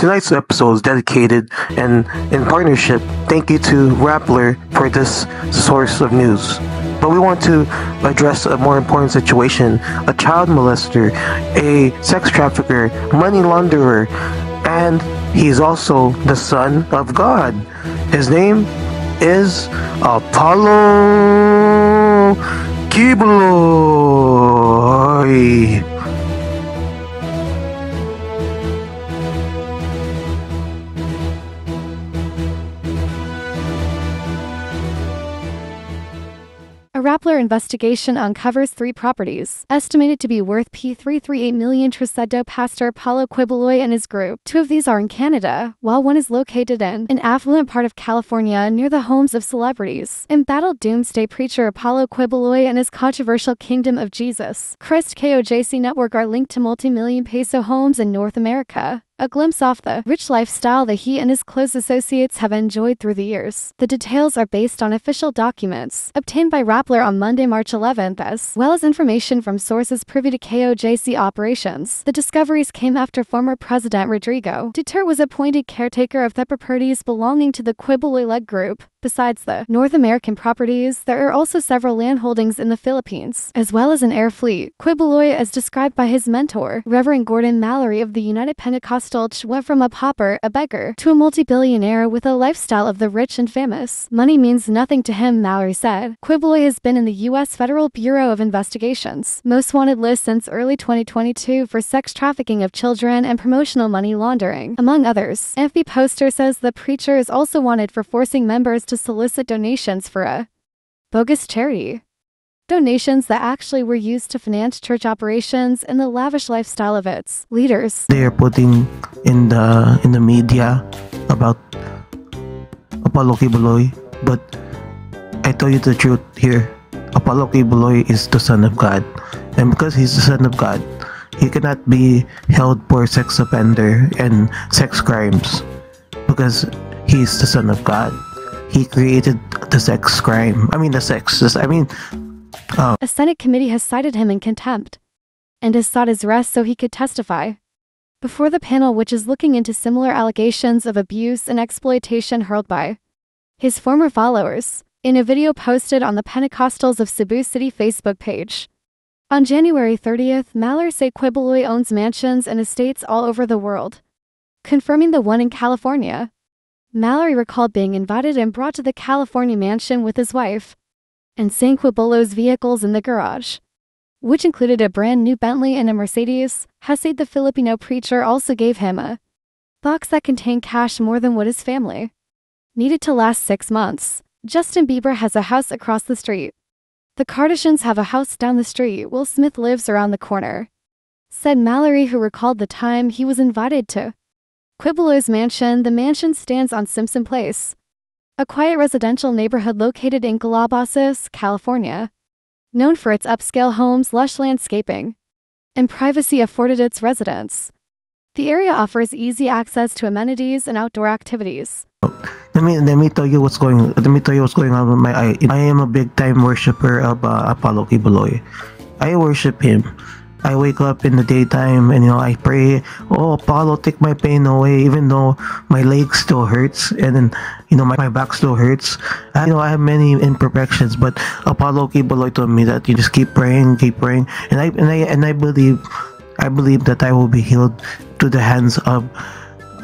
Tonight's episode is dedicated and in partnership. Thank you to Rappler for this source of news. But we want to address a more important situation a child molester, a sex trafficker, money launderer, and he's also the Son of God. His name is Apollo Quiboloy. A Rappler investigation uncovers three properties, estimated to be worth P338 million Tricedo pastor Paulo Quiboloy and his group. Two of these are in Canada, while one is located in an affluent part of California near the homes of celebrities. Embattled doomsday preacher Apollo Quiboloy and his controversial Kingdom of Jesus Christ KOJC network are linked to multi-million peso homes in North America a glimpse of the rich lifestyle that he and his close associates have enjoyed through the years. The details are based on official documents obtained by Rappler on Monday, March 11th, as well as information from sources privy to KOJC operations. The discoveries came after former President Rodrigo Duterte was appointed caretaker of the properties belonging to the Quiboloy-led group. Besides the North American properties, there are also several landholdings in the Philippines, as well as an air fleet. Quiboloy, as described by his mentor, Reverend Gordon Mallory of the United Pentecostal Church, went from a pauper, a beggar, to a multi-billionaire with a lifestyle of the rich and famous. Money means nothing to him, Mallory said. Quiboloy has been in the U.S. Federal Bureau of Investigations, most wanted list since early 2022 for sex trafficking of children and promotional money laundering, among others. FB poster says the preacher is also wanted for forcing members to solicit donations for a bogus charity. Donations that actually were used to finance church operations and the lavish lifestyle of its leaders. They're putting in the in the media about Apollo Quiboloy, but I tell you the truth here. Apollo Quiboloy is the son of God, and because he's the son of God, he cannot be held for sex offender and sex crimes because he's the son of God. He created the sex crime. I mean the sex. I mean, uh, A Senate committee has cited him in contempt and has sought his arrest so he could testify before the panel, which is looking into similar allegations of abuse and exploitation hurled by his former followers in a video posted on the Pentecostals of Cebu City Facebook page. On January 30th, Mallory said Quiboloy owns mansions and estates all over the world, confirming the one in California. Mallory recalled being invited and brought to the California mansion with his wife and saying Quibolo's vehicles in the garage, which included a brand new Bentley and a Mercedes, said the Filipino preacher also gave him a box that contained cash more than what his family needed to last six months. Justin Bieber has a house across the street. The Kardashians have a house down the street. Will Smith lives around the corner. Said Mallory, who recalled the time he was invited to Quiboloy's mansion. The mansion stands on Simpson Place, a quiet residential neighborhood located in Calabasas, California. Known for its upscale homes, lush landscaping, and privacy afforded its residents. The area offers easy access to amenities and outdoor activities. let me let me tell you what's going. Let me tell you what's going on with my. I, I am a big time worshiper of uh, Apollo Quiboloy. I worship him. I wake up in the daytime and you know I pray, oh Apollo, take my pain away, even though my leg still hurts and then you know my, my back still hurts. I, you know I have many imperfections, but Apollo Quiboloy told me that you just keep praying, keep praying, and I and I and I believe, I believe that I will be healed to the hands of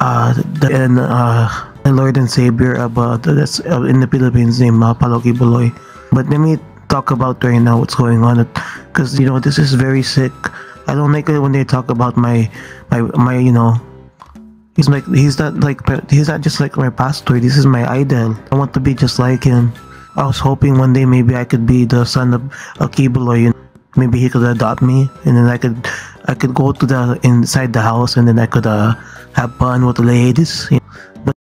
uh the and uh the Lord and Savior of uh, that's uh, in the Philippines named uh, Apollo Quiboloy. But let me talk about right now what's going on because you know this is very sick i don't like it when they talk about my my my you know he's like he's not like he's not just like my pastor this is my idol i want to be just like him i was hoping one day maybe i could be the son of a akibulo you know? maybe he could adopt me and then i could i could go to the inside the house and then i could uh have fun with the ladies you know? but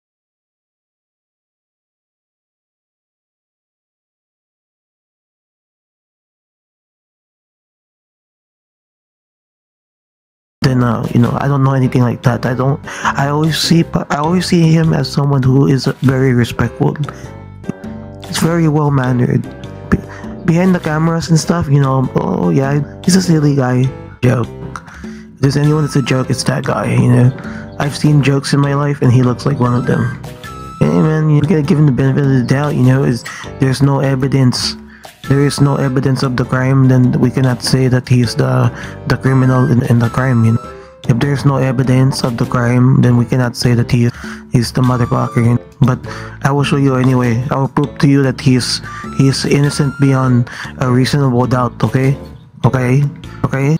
uh, you know I don't know anything like that. I don't. I always see I always see him as someone who is very respectful. He's very well mannered. Be- behind the cameras and stuff, you know. Oh yeah, he's a silly guy. Joke. If there's anyone that's a joke, it's that guy. You know. I've seen jokes in my life, and he looks like one of them. Hey man, you gotta give him the benefit of the doubt. You know, is there's no evidence. There is no evidence of the crime, then we cannot say that he's the the criminal in, in the crime. You know, if there's no evidence of the crime, then we cannot say that he is the motherfucker. But I will show you anyway. I will prove to you that he is, he is innocent beyond a reasonable doubt. Okay, okay, okay.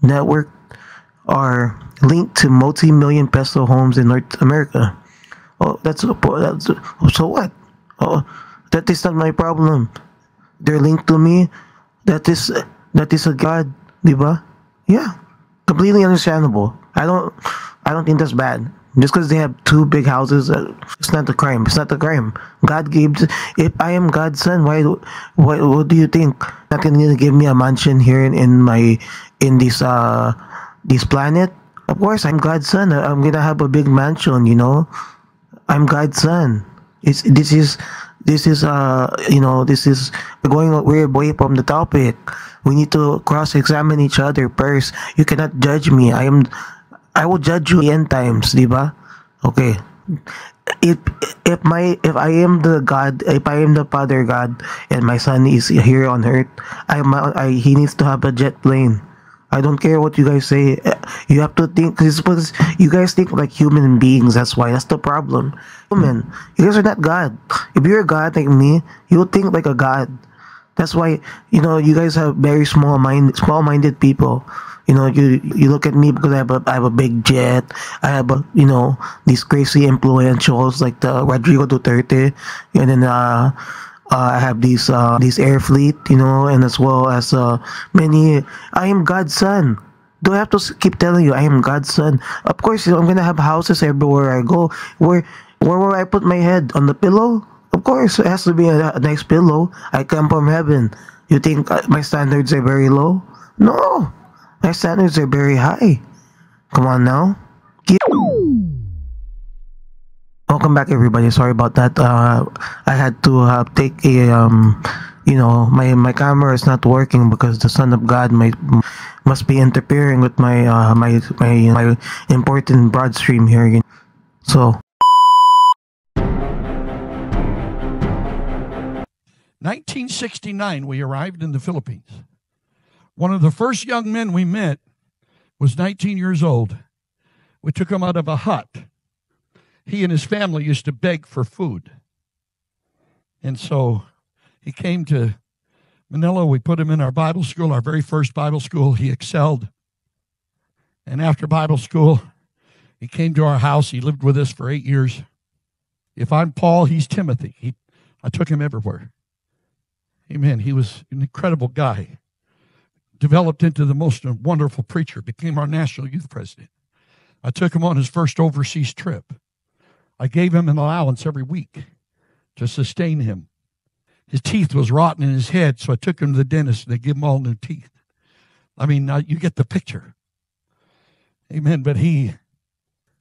Network are linked to multi-million peso homes in North America. Oh, that's that's so what? Oh, that is not my problem. They're linked to me. That is that is a god, diba? Yeah, completely understandable. I don't I don't think that's bad. Just because they have two big houses, uh, it's not the crime. It's not the crime. God gave. If I am God's son, why? Why? What do you think? Not gonna give me a mansion here in, in my in this uh this planet? Of course, I'm God's son. I'm gonna have a big mansion. You know, I'm God's son. It's this is this is uh you know this is going way away from the topic. We need to cross-examine each other first. You cannot judge me. I am I will judge you end times, di ba? Okay. If if my if I am the God, if I am the Father God, and my son is here on earth, I am I he needs to have a jet plane. I don't care what you guys say. You have to think because you guys think like human beings. That's why that's the problem. Human, you guys are not God. If you're a God like me, you would think like a God. That's why you know you guys have very small mind, small-minded people. You know, you you look at me because I have a I have a big jet. I have a you know these crazy influentials like the Rodrigo Duterte, and then uh, uh I have these uh these air fleet, you know, and as well as uh many. I am God's son. Do I have to keep telling you I am God's son? Of course, you know, I'm gonna have houses everywhere I go. Where where will I put my head on the pillow? Of course, it has to be a, a nice pillow. I come from heaven. You think uh, my standards are very low? No. My standards are very high. Come on now. Get Welcome back, everybody. Sorry about that. Uh, I had to uh, take a um, you know, my my camera is not working because the Son of God might must be interfering with my uh my my my important broad stream here. So. 1969, we arrived in the Philippines. One of the first young men we met was 19 years old. We took him out of a hut. He and his family used to beg for food. And so he came to Manila. We put him in our Bible school, our very first Bible school. He excelled. And after Bible school, he came to our house. He lived with us for eight years. If I'm Paul, he's Timothy. He, I took him everywhere. Amen. He was an incredible guy developed into the most wonderful preacher, became our national youth president. I took him on his first overseas trip. I gave him an allowance every week to sustain him. His teeth was rotten in his head, so I took him to the dentist and they gave him all new teeth. I mean, you get the picture. Amen. But he,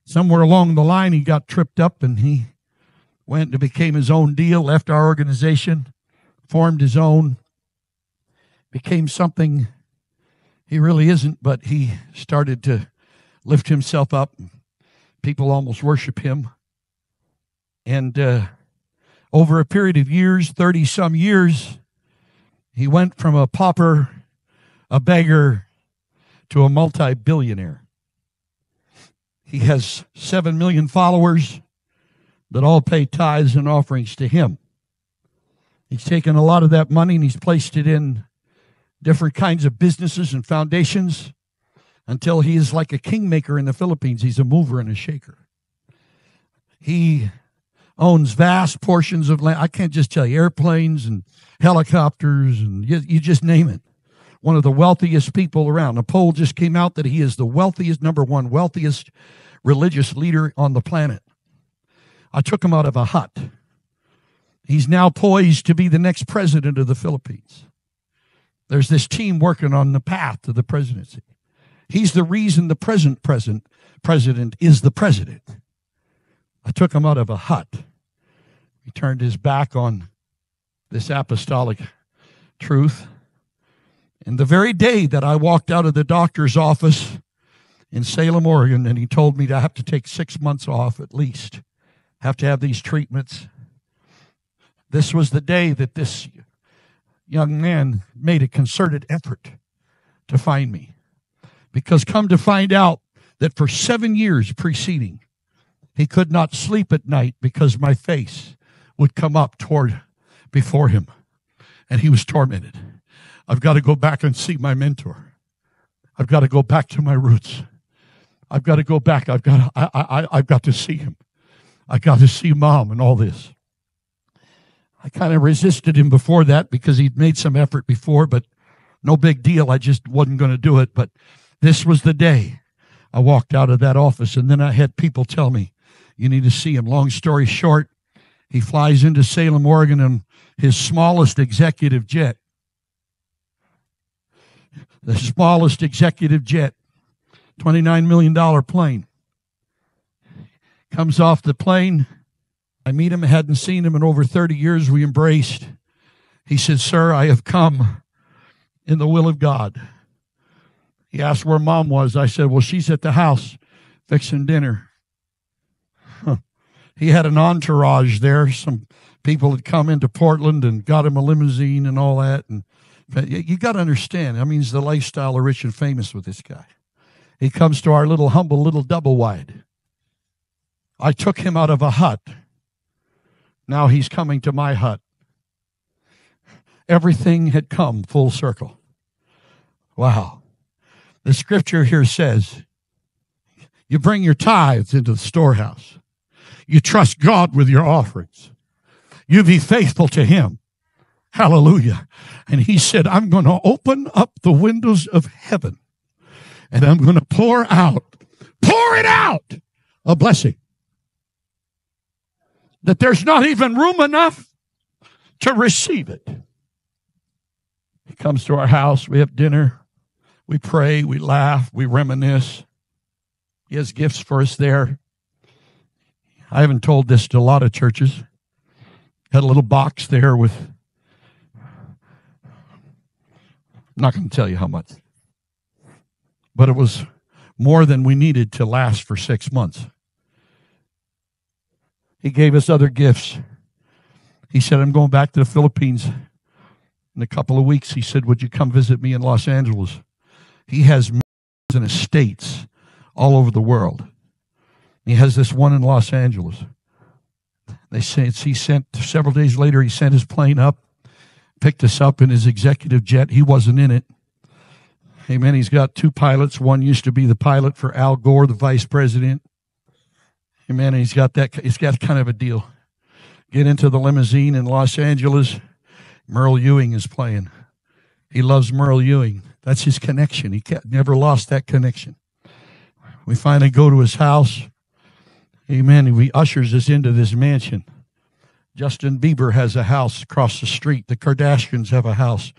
somewhere along the line, he got tripped up and he went and became his own deal, left our organization, formed his own, became something he really isn't, but he started to lift himself up. People almost worship him. And uh, over a period of years, 30 some years, he went from a pauper, a beggar, to a multi billionaire. He has 7 million followers that all pay tithes and offerings to him. He's taken a lot of that money and he's placed it in different kinds of businesses and foundations until he is like a kingmaker in the Philippines. He's a mover and a shaker. He owns vast portions of land. I can't just tell you airplanes and helicopters and you, you just name it. One of the wealthiest people around. A poll just came out that he is the wealthiest, number one wealthiest religious leader on the planet. I took him out of a hut. He's now poised to be the next president of the Philippines. There's this team working on the path to the presidency. He's the reason the present president president is the president. I took him out of a hut. He turned his back on this apostolic truth. And the very day that I walked out of the doctor's office in Salem, Oregon, and he told me to have to take six months off at least, have to have these treatments. This was the day that this young man made a concerted effort to find me. Because come to find out that for seven years preceding, he could not sleep at night because my face would come up toward before him and he was tormented. I've got to go back and see my mentor. I've got to go back to my roots. I've got to go back. I've got, I, I, I've got to see him. I got to see mom and all this. I kind of resisted him before that because he'd made some effort before, but no big deal. I just wasn't going to do it. But this was the day I walked out of that office, and then I had people tell me, You need to see him. Long story short, he flies into Salem, Oregon in his smallest executive jet. The smallest executive jet, $29 million plane. Comes off the plane I meet him, hadn't seen him in over 30 years. We embraced. He said, Sir, I have come in the will of God. He asked where mom was. I said, Well, she's at the house fixing dinner. Huh. He had an entourage there. Some people had come into Portland and got him a limousine and all that. And you got to understand, I mean, it's the lifestyle of rich and famous with this guy. He comes to our little humble little double wide. I took him out of a hut now he's coming to my hut. Everything had come full circle. Wow. The scripture here says you bring your tithes into the storehouse. You trust God with your offerings. You be faithful to Him. Hallelujah. And He said, I'm going to open up the windows of heaven and I'm going to pour out, pour it out, a blessing that there's not even room enough to receive it. He comes to our house, we have dinner, we pray, we laugh, we reminisce. He has gifts for us there. I haven't told this to a lot of churches. Had a little box there with, I'm not going to tell you how much, but it was more than we needed to last for six months. He gave us other gifts. He said, I'm going back to the Philippines in a couple of weeks. He said, Would you come visit me in Los Angeles? He has millions and estates all over the world. He has this one in Los Angeles. They say he sent several days later, he sent his plane up, picked us up in his executive jet. He wasn't in it. Amen. He's got two pilots. One used to be the pilot for Al Gore, the vice president. Amen. He's got that. He's got kind of a deal. Get into the limousine in Los Angeles. Merle Ewing is playing. He loves Merle Ewing. That's his connection. He never lost that connection. We finally go to his house. Amen. He ushers us into this mansion. Justin Bieber has a house across the street. The Kardashians have a house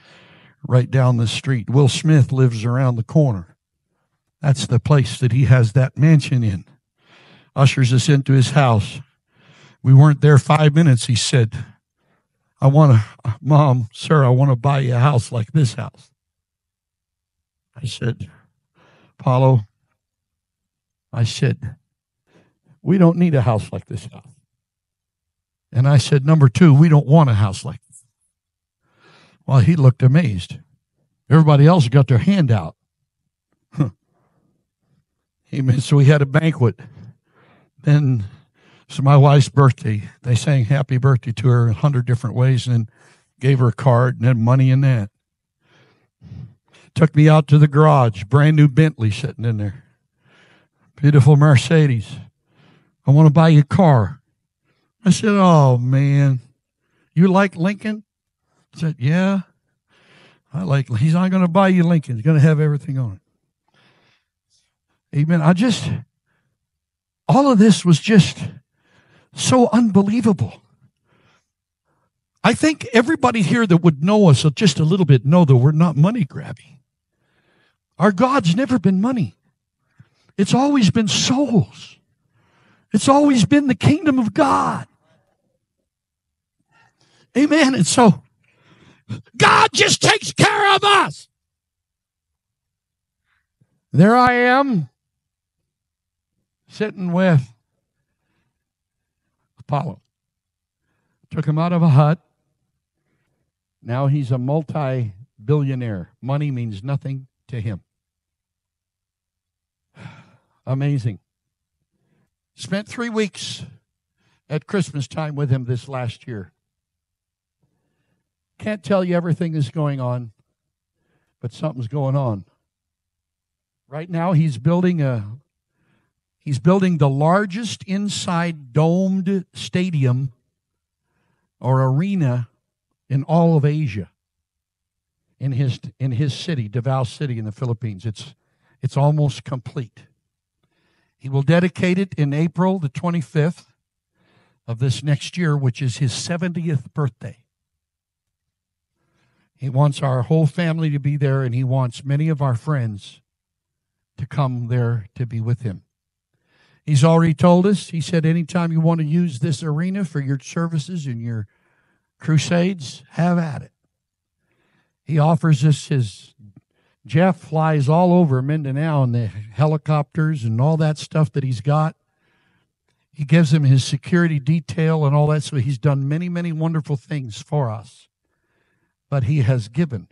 right down the street. Will Smith lives around the corner. That's the place that he has that mansion in ushers us into his house. We weren't there five minutes. He said, I want to, Mom, sir, I want to buy you a house like this house. I said, Paulo, I said, we don't need a house like this house. And I said, number two, we don't want a house like this. Well, he looked amazed. Everybody else got their hand out. Amen. So we had a banquet. Then so my wife's birthday. They sang happy birthday to her a hundred different ways and gave her a card and had money in that. Took me out to the garage, brand new Bentley sitting in there. Beautiful Mercedes. I want to buy you a car. I said, Oh man, you like Lincoln? I said, Yeah. I like he's not going to buy you Lincoln. He's going to have everything on it. Amen. I just all of this was just so unbelievable. I think everybody here that would know us just a little bit know that we're not money grabbing. Our God's never been money. It's always been souls. It's always been the kingdom of God. Amen. And so God just takes care of us. There I am sitting with Apollo. Took him out of a hut. Now he's a multi billionaire. Money means nothing to him. Amazing. Spent three weeks at Christmas time with him this last year. Can't tell you everything that's going on, but something's going on. Right now he's building a he's building the largest inside domed stadium or arena in all of Asia. In his in his city, Davao City in the Philippines. It's it's almost complete. He will dedicate it in April the 25th of this next year, which is his 70th birthday. He wants our whole family to be there, and he wants many of our friends to come there to be with him. He's already told us, he said, anytime you want to use this arena for your services and your crusades, have at it. He offers us his Jeff flies all over Mindanao in the helicopters and all that stuff that he's got. He gives him his security detail and all that. So he's done many, many wonderful things for us. But he has given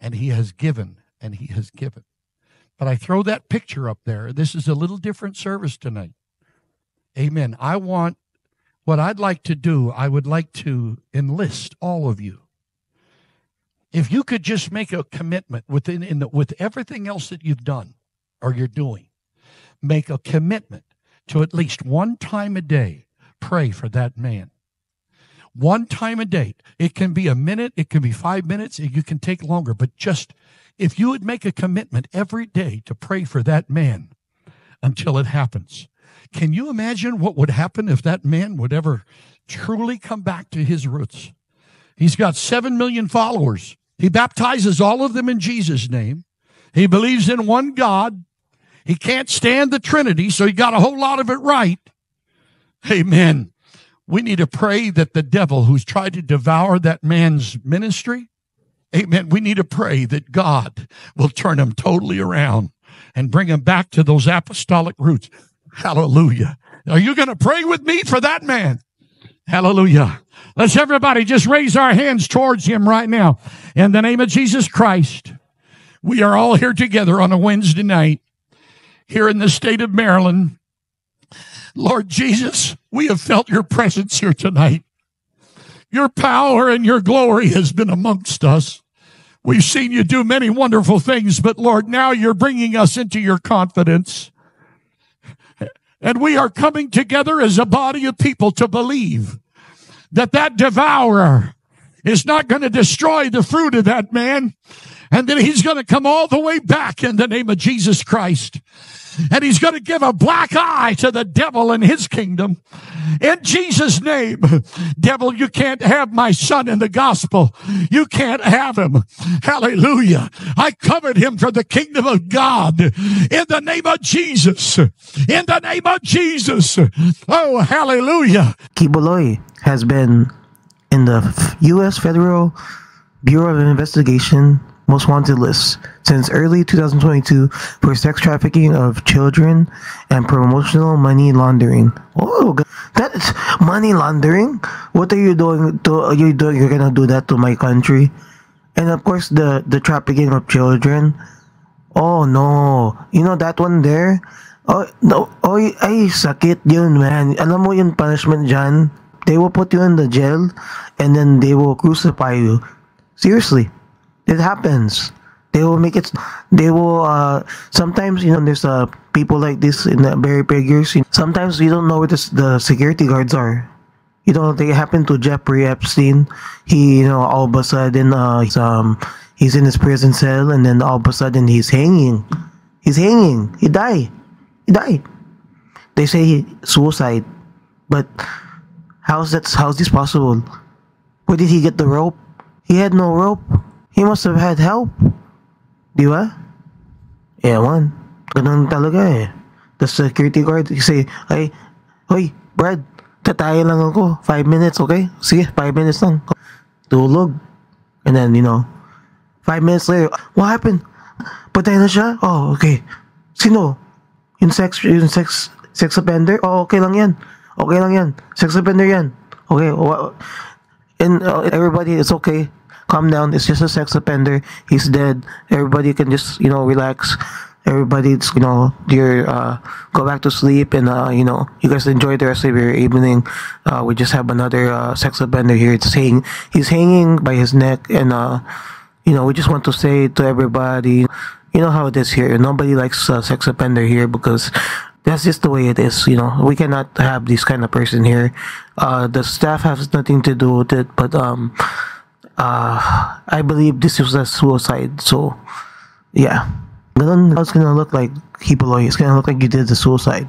and he has given and he has given. But I throw that picture up there. This is a little different service tonight. Amen. I want what I'd like to do, I would like to enlist all of you if you could just make a commitment within in the, with everything else that you've done or you're doing, make a commitment to at least one time a day pray for that man. One time a day. It can be a minute, it can be five minutes, you can take longer, but just if you would make a commitment every day to pray for that man until it happens. Can you imagine what would happen if that man would ever truly come back to his roots? He's got 7 million followers. He baptizes all of them in Jesus' name. He believes in one God. He can't stand the Trinity, so he got a whole lot of it right. Amen. We need to pray that the devil who's tried to devour that man's ministry, amen, we need to pray that God will turn him totally around and bring him back to those apostolic roots. Hallelujah. Are you going to pray with me for that man? Hallelujah. Let's everybody just raise our hands towards him right now. In the name of Jesus Christ, we are all here together on a Wednesday night here in the state of Maryland. Lord Jesus, we have felt your presence here tonight. Your power and your glory has been amongst us. We've seen you do many wonderful things, but Lord, now you're bringing us into your confidence. And we are coming together as a body of people to believe that that devourer is not going to destroy the fruit of that man and that he's going to come all the way back in the name of Jesus Christ. And he's going to give a black eye to the devil and his kingdom. In Jesus' name, devil, you can't have my son in the gospel. You can't have him. Hallelujah. I covered him for the kingdom of God in the name of Jesus. In the name of Jesus. Oh, hallelujah. Quiboloy has been in the U.S. Federal Bureau of Investigation most wanted lists since early 2022 for sex trafficking of children and promotional money laundering. Oh, that's money laundering. What are you doing? To you doing? You're gonna do that to my country? And of course, the the trafficking of children. Oh no, you know that one there. Oh no, oh ay sakit yun man. Alam mo yung punishment dyan? They will put you in the jail and then they will crucify you. Seriously. It happens. They will make it. They will. Uh, sometimes you know there's uh people like this in the very figures. Sometimes you don't know where this, the security guards are. You know they happened to Jeffrey Epstein. He you know all of a sudden uh he's, um he's in his prison cell and then all of a sudden he's hanging. He's hanging. He died. He died. They say suicide, but how's that? How's this possible? Where did he get the rope? He had no rope. He must have had help. Di ba? Ewan. Ganun talaga eh. The security guard, say, ay, hoy, Brad, tatay lang ako. Five minutes, okay? Sige, five minutes lang. Tulog. And then, you know, five minutes later, what happened? Patay na siya? Oh, okay. Sino? Yung sex, yung sex Sex offender? Oh, okay lang yan. Okay lang yan. Sex offender yan. Okay, and uh, everybody, it's okay. Calm down. It's just a sex offender. He's dead. Everybody can just, you know, relax. Everybody's, you know, your uh, go back to sleep, and uh, you know, you guys enjoy the rest of your evening. Uh, we just have another uh, sex offender here. It's hang, he's hanging by his neck, and uh, you know, we just want to say to everybody, you know how it is here. Nobody likes uh, sex offender here because that's just the way it is. You know, we cannot have this kind of person here. Uh, the staff has nothing to do with it, but um, uh, I believe this was a suicide. So, yeah, ganun, it's gonna look like Hipuloy. It's gonna look like you did the suicide.